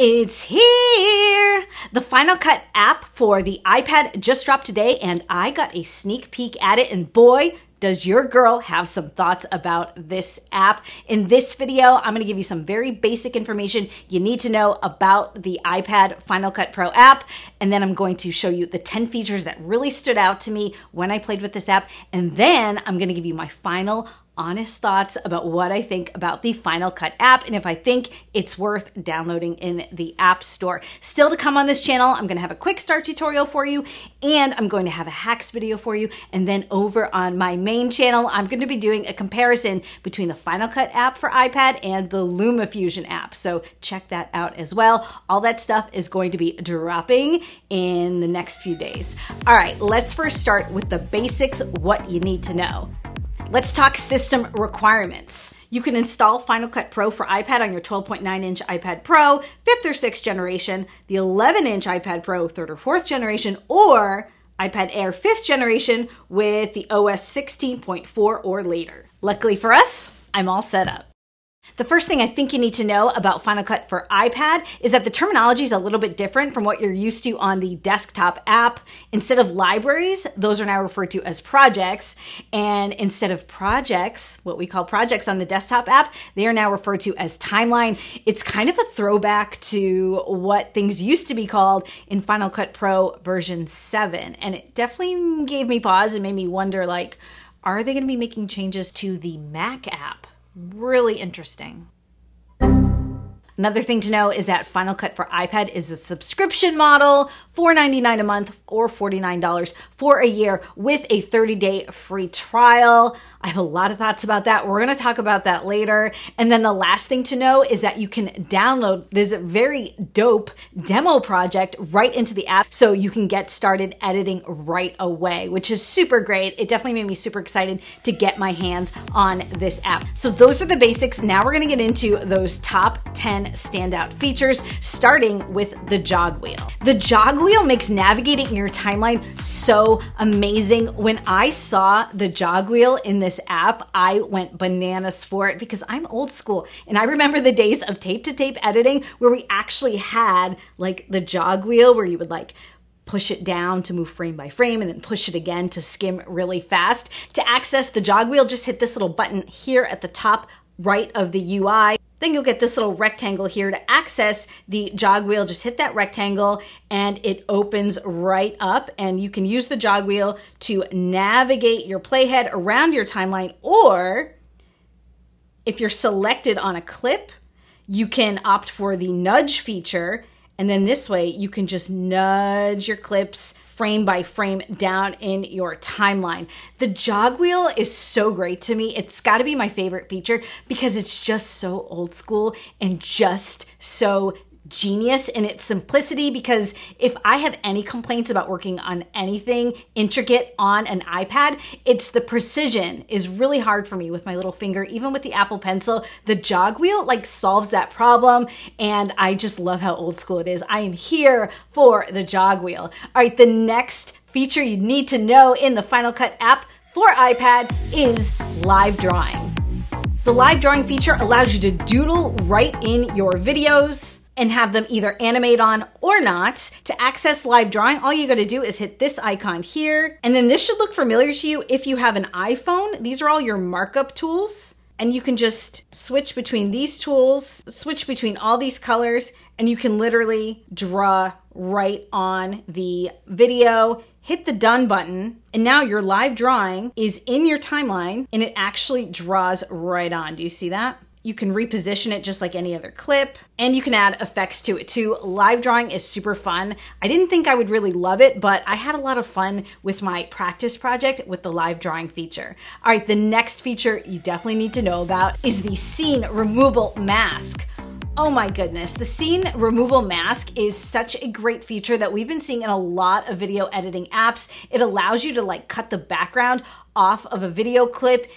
It's here! The Final Cut app for the iPad just dropped today, and I got a sneak peek at it, and boy, does your girl have some thoughts about this app? In this video, I'm to give you some very basic information you need to know about the iPad Final Cut Pro app, and then I'm going to show you the 10 features that really stood out to me when I played with this app, and then I'm to give you my final honest thoughts about what I think about the Final Cut app and if I think it's worth downloading in the App Store. Still to come on this channel, I'm to have a quick start tutorial for you and I'm going to have a hacks video for you. And then over on my main channel, I'm to be doing a comparison between the Final Cut app for iPad and the LumaFusion app. So check that out as well. All that stuff is going to be dropping in the next few days. All right, let's first start with the basics, what you need to know. Let's talk system requirements. You can install Final Cut Pro for iPad on your 12.9 inch iPad Pro, 5th or 6th generation, the 11 inch iPad Pro, 3rd or 4th generation, or iPad Air 5th generation with the OS 16.4 or later. Luckily for us, I'm all set up. The first thing I think you need to know about Final Cut for iPad is that the terminology is a little bit different from what you're used to on the desktop app. Instead of libraries, those are now referred to as projects. And instead of projects, what we call projects on the desktop app, they are now referred to as timelines. It's kind of a throwback to what things used to be called in Final Cut Pro version 7. And it definitely gave me pause and made me wonder like, are they going to be making changes to the Mac app? Really interesting. Another thing to know is that Final Cut for iPad is a subscription model, $4.99 a month or $49 for a year with a 30-day free trial. I have a lot of thoughts about that. We're going to talk about that later. And then the last thing to know is that you can download this very dope demo project right into the app so you can get started editing right away, which is super great. It definitely made me super excited to get my hands on this app. So those are the basics. Now we're going to get into those top 10 standout features, starting with the jog wheel. The jog wheel makes navigating your timeline so amazing. When I saw the jog wheel in this app, I went bananas for it because I'm old school. And I remember the days of tape to tape editing where we actually had like the jog wheel where you would like push it down to move frame by frame and then push it again to skim really fast. To access the jog wheel, just hit this little button here at the top right of the UI. Then you'll get this little rectangle here to access the jog wheel. Just hit that rectangle and it opens right up and you can use the jog wheel to navigate your playhead around your timeline or if you're selected on a clip, you can opt for the nudge feature and then this way you can just nudge your clips frame by frame down in your timeline. The jog wheel is so great to me. It's got to be my favorite feature because it's just so old school and just so genius in its simplicity because if I have any complaints about working on anything intricate on an iPad, it's the precision is really hard for me with my little finger. Even with the Apple Pencil, the jog wheel like solves that problem. And I just love how old school it is. I am here for the jog wheel. All right, the next feature you need to know in the Final Cut app for iPad is live drawing. The live drawing feature allows you to doodle right in your videos and have them either animate on or not. To access live drawing, all you got to do is hit this icon here. And then this should look familiar to you if you have an iPhone. These are all your markup tools. And you can just switch between these tools, switch between all these colors, and you can literally draw right on the video. Hit the done button, and now your live drawing is in your timeline and it actually draws right on. Do you see that? You can reposition it just like any other clip, and you can add effects to it too. Live drawing is super fun. I didn't think I would really love it, but I had a lot of fun with my practice project with the live drawing feature. All right, the next feature you definitely need to know about is the scene removal mask. Oh my goodness, the scene removal mask is such a great feature that we've been seeing in a lot of video editing apps. It allows you to like cut the background off of a video clip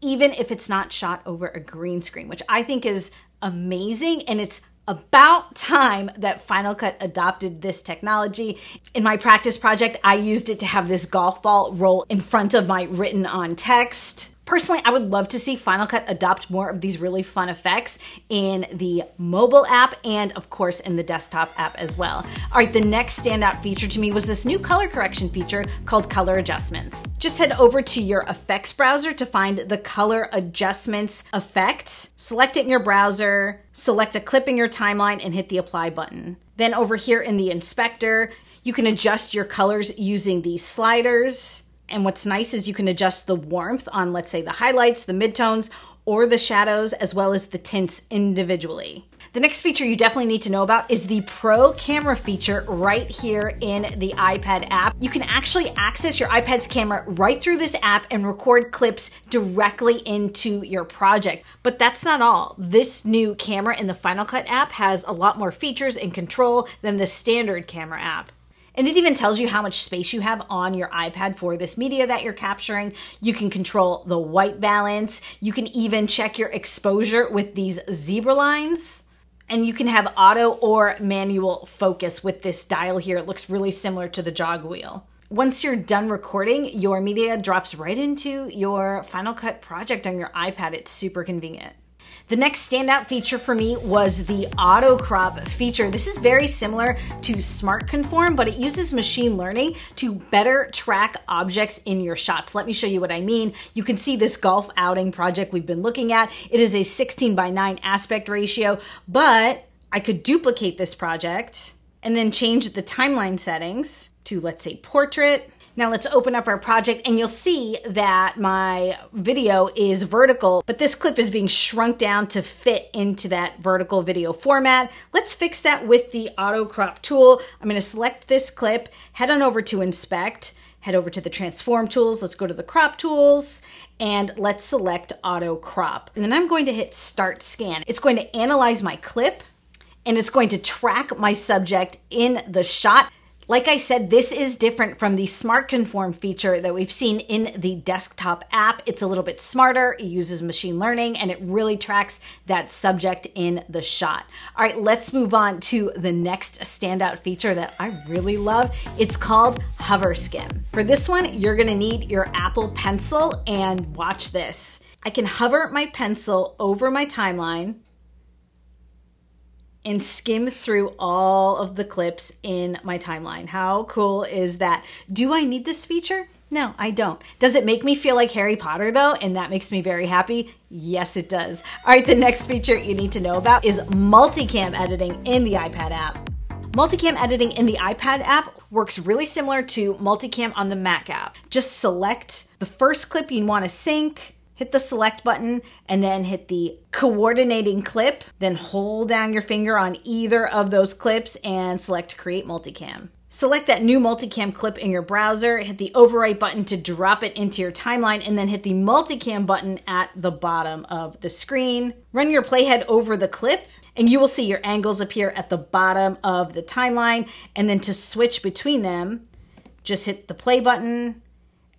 even if it's not shot over a green screen, which I think is amazing. And it's about time that Final Cut adopted this technology. In my practice project, I used it to have this golf ball roll in front of my written on text. Personally, I would love to see Final Cut adopt more of these really fun effects in the mobile app and, of course, in the desktop app as well. All right, the next standout feature to me was this new color correction feature called Color Adjustments. Just head over to your effects browser to find the Color Adjustments effect, select it in your browser, select a clip in your timeline, and hit the Apply button. Then over here in the inspector, you can adjust your colors using these sliders. And what's nice is you can adjust the warmth on, let's say, the highlights, the midtones, or the shadows, as well as the tints individually. The next feature you definitely need to know about is the Pro Camera feature right here in the iPad app. You can actually access your iPad's camera right through this app and record clips directly into your project. But that's not all. This new camera in the Final Cut app has a lot more features and control than the standard camera app. And it even tells you how much space you have on your iPad for this media that you're capturing. You can control the white balance. You can even check your exposure with these zebra lines. And you can have auto or manual focus with this dial here. It looks really similar to the jog wheel. Once you're done recording, your media drops right into your Final Cut project on your iPad. It's super convenient. The next standout feature for me was the auto crop feature. This is very similar to Smart Conform, but it uses machine learning to better track objects in your shots. Let me show you what I mean. You can see this golf outing project we've been looking at. It is a 16 by 9 aspect ratio, but I could duplicate this project and then change the timeline settings to, let's say, portrait now let's open up our project and you'll see that my video is vertical, but this clip is being shrunk down to fit into that vertical video format. Let's fix that with the auto crop tool. I'm gonna select this clip, head on over to inspect, head over to the transform tools. Let's go to the crop tools and let's select auto crop. And then I'm going to hit start scan. It's going to analyze my clip and it's going to track my subject in the shot like I said, this is different from the Smart Conform feature that we've seen in the desktop app. It's a little bit smarter, it uses machine learning, and it really tracks that subject in the shot. All right, let's move on to the next standout feature that I really love. It's called Hover Skim. For this one, you're gonna need your Apple Pencil, and watch this. I can hover my pencil over my timeline and skim through all of the clips in my timeline. How cool is that? Do I need this feature? No, I don't. Does it make me feel like Harry Potter though? And that makes me very happy? Yes, it does. All right, the next feature you need to know about is multicam editing in the iPad app. Multicam editing in the iPad app works really similar to multicam on the Mac app. Just select the first clip you want to sync, hit the select button and then hit the coordinating clip. Then hold down your finger on either of those clips and select create multicam. Select that new multicam clip in your browser, hit the overwrite button to drop it into your timeline, and then hit the multicam button at the bottom of the screen. Run your playhead over the clip, and you will see your angles appear at the bottom of the timeline. And then to switch between them, just hit the play button,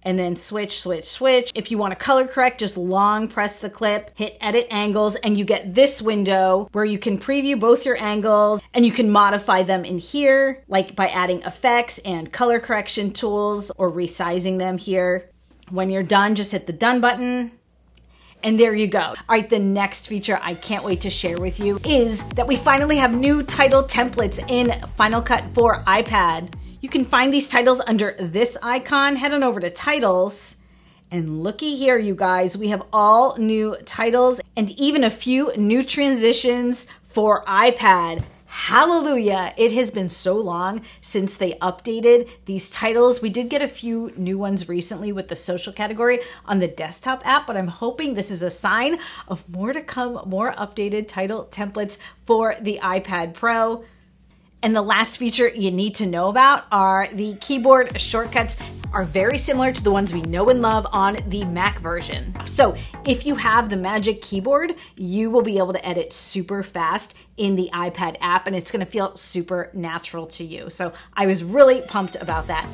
and then switch, switch, switch. If you want to color correct, just long press the clip, hit edit angles, and you get this window where you can preview both your angles and you can modify them in here, like by adding effects and color correction tools or resizing them here. When you're done, just hit the done button. And there you go. All right, the next feature I can't wait to share with you is that we finally have new title templates in Final Cut for iPad. You can find these titles under this icon. Head on over to titles. And looky here, you guys, we have all new titles and even a few new transitions for iPad. Hallelujah! It has been so long since they updated these titles. We did get a few new ones recently with the social category on the desktop app, but I'm hoping this is a sign of more to come, more updated title templates for the iPad Pro. And the last feature you need to know about are the keyboard shortcuts are very similar to the ones we know and love on the Mac version. So if you have the Magic Keyboard, you will be able to edit super fast in the iPad app and it's gonna feel super natural to you. So I was really pumped about that.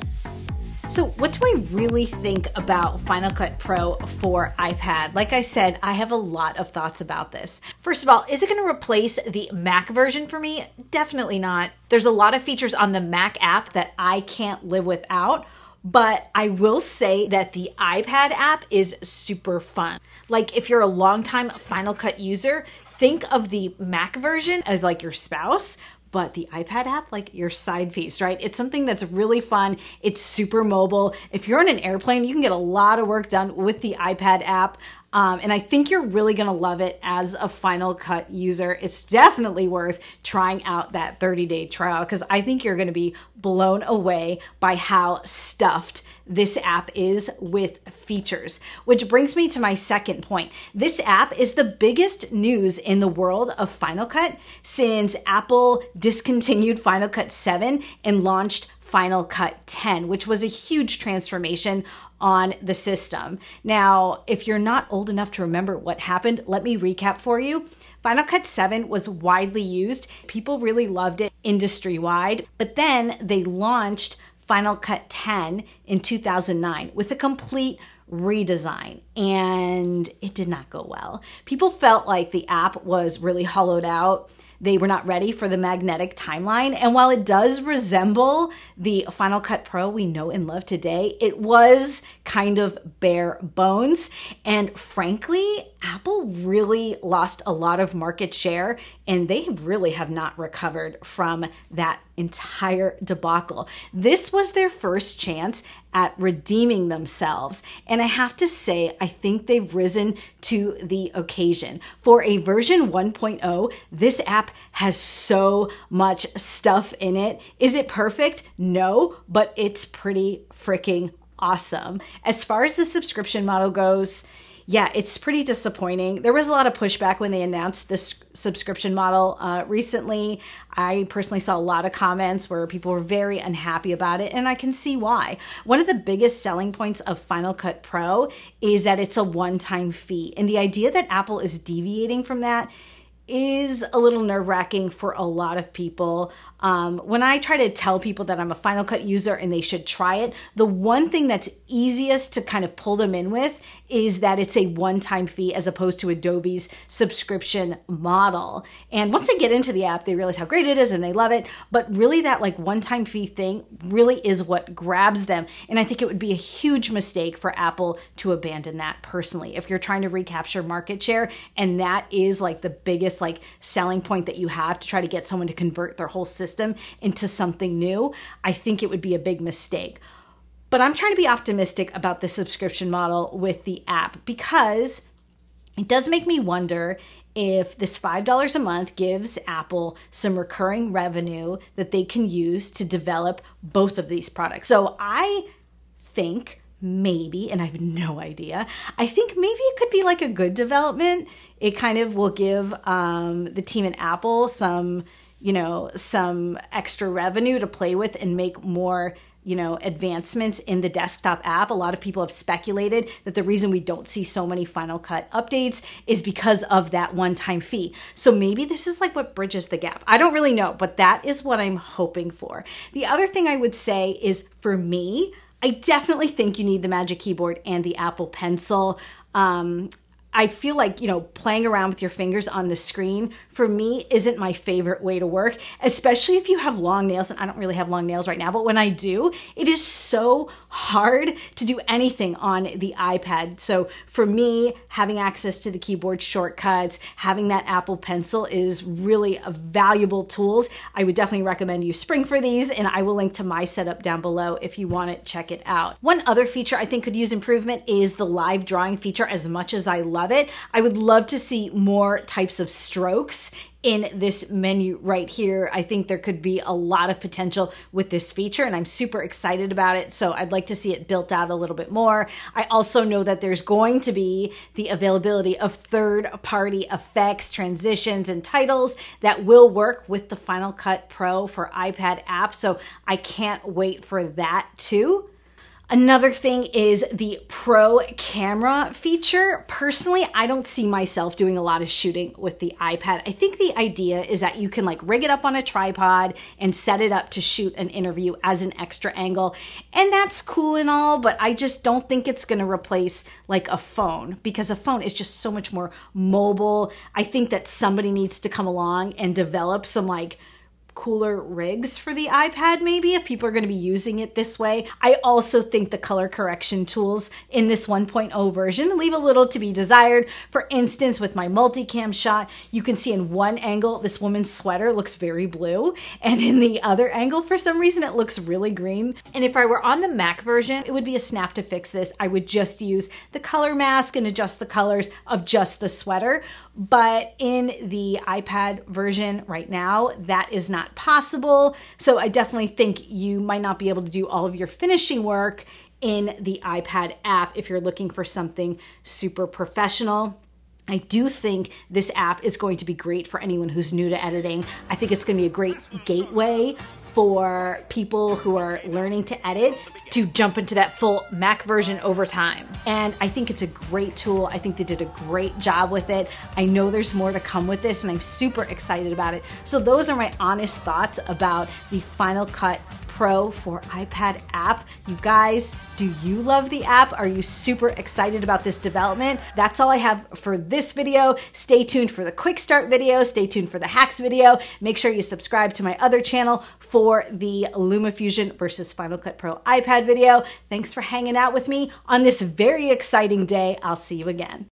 So, what do I really think about Final Cut Pro for iPad? Like I said, I have a lot of thoughts about this. First of all, is it going to replace the Mac version for me? Definitely not. There's a lot of features on the Mac app that I can't live without. but I will say that the iPad app is super fun. Like if you're a longtime Final Cut user, think of the Mac version as like your spouse, but the iPad app, like your side piece, right? It's something that's really fun. It's super mobile. If you're on an airplane, you can get a lot of work done with the iPad app. Um, and I think you're really going to love it as a Final Cut user. It's definitely worth trying out that 30 day trial because I think you're going to be blown away by how stuffed this app is with features. Which brings me to my second point. This app is the biggest news in the world of Final Cut since Apple discontinued Final Cut 7 and launched Final Cut 10, which was a huge transformation on the system. Now, if you're not old enough to remember what happened, let me recap for you. Final Cut 7 was widely used. People really loved it industry wide. But then they launched Final Cut 10 in 2009 with a complete redesign and it did not go well. People felt like the app was really hollowed out they were not ready for the magnetic timeline. And while it does resemble the Final Cut Pro we know and love today, it was kind of bare bones. And frankly, Apple really lost a lot of market share and they really have not recovered from that entire debacle. This was their first chance at redeeming themselves. And I have to say, I think they've risen to the occasion. For a version 1.0, this app has so much stuff in it. Is it perfect? No, but it's pretty freaking awesome. As far as the subscription model goes, yeah, it's pretty disappointing. There was a lot of pushback when they announced this subscription model uh, recently. I personally saw a lot of comments where people were very unhappy about it, and I can see why. One of the biggest selling points of Final Cut Pro is that it's a one time fee. And the idea that Apple is deviating from that is a little nerve wracking for a lot of people. Um, when I try to tell people that I'm a Final Cut user and they should try it, the one thing that's easiest to kind of pull them in with is that it's a one time fee as opposed to Adobe's subscription model. And once they get into the app, they realize how great it is and they love it. But really, that like one time fee thing really is what grabs them. And I think it would be a huge mistake for Apple to abandon that personally. If you're trying to recapture market share and that is like the biggest like selling point that you have to try to get someone to convert their whole system into something new, I think it would be a big mistake. But I'm trying to be optimistic about the subscription model with the app because it does make me wonder if this $5 a month gives Apple some recurring revenue that they can use to develop both of these products. So I think maybe, and I have no idea, I think maybe it could be like a good development. It kind of will give um, the team at Apple some, you know, some extra revenue to play with and make more you know advancements in the desktop app. A lot of people have speculated that the reason we don't see so many final cut updates is because of that one time fee. So maybe this is like what bridges the gap. I don't really know but that is what i'm hoping for. The other thing i would say is for me I definitely think you need the Magic Keyboard and the Apple Pencil. Um, I feel like, you know, playing around with your fingers on the screen for me isn't my favorite way to work, especially if you have long nails. And I don't really have long nails right now, but when I do, it is so hard to do anything on the iPad. So for me, having access to the keyboard shortcuts, having that Apple Pencil is really a valuable tools. I would definitely recommend you spring for these, and I will link to my setup down below if you want to check it out. One other feature I think could use improvement is the live drawing feature. As much as I love it, I would love to see more types of strokes in this menu right here. I think there could be a lot of potential with this feature, and I'm super excited about it. So I'd like to see it built out a little bit more. I also know that there's going to be the availability of third party effects, transitions, and titles that will work with the Final Cut Pro for iPad app. So I can't wait for that too. Another thing is the pro camera feature. Personally, I don't see myself doing a lot of shooting with the iPad. I think the idea is that you can like rig it up on a tripod and set it up to shoot an interview as an extra angle. And that's cool and all, but I just don't think it's going to replace like a phone because a phone is just so much more mobile. I think that somebody needs to come along and develop some like cooler rigs for the iPad, maybe if people are going to be using it this way. I also think the color correction tools in this 1.0 version leave a little to be desired. For instance, with my multicam shot, you can see in one angle this woman's sweater looks very blue, and in the other angle, for some reason, it looks really green. And if I were on the Mac version, it would be a snap to fix this. I would just use the color mask and adjust the colors of just the sweater. But in the iPad version right now, that is not possible. So I definitely think you might not be able to do all of your finishing work in the iPad app if you're looking for something super professional. I do think this app is going to be great for anyone who's new to editing. I think it's going to be a great gateway for people who are learning to edit to jump into that full Mac version over time. And I think it's a great tool. I think they did a great job with it. I know there's more to come with this, and I'm super excited about it. So, those are my honest thoughts about the Final Cut Pro for iPad app. You guys, do you love the app? Are you super excited about this development? That's all I have for this video. Stay tuned for the quick start video. Stay tuned for the hacks video. Make sure you subscribe to my other channel for the LumaFusion versus Final Cut Pro iPad video. Thanks for hanging out with me on this very exciting day. I'll see you again.